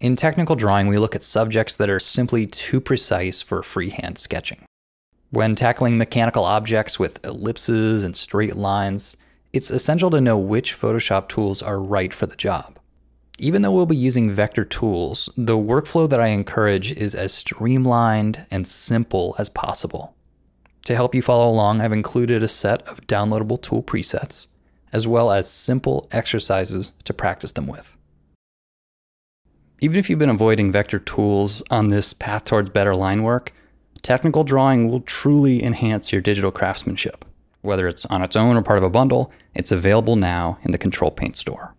In technical drawing, we look at subjects that are simply too precise for freehand sketching. When tackling mechanical objects with ellipses and straight lines, it's essential to know which Photoshop tools are right for the job. Even though we'll be using vector tools, the workflow that I encourage is as streamlined and simple as possible. To help you follow along, I've included a set of downloadable tool presets, as well as simple exercises to practice them with. Even if you've been avoiding vector tools on this path towards better line work, technical drawing will truly enhance your digital craftsmanship. Whether it's on its own or part of a bundle, it's available now in the Control Paint store.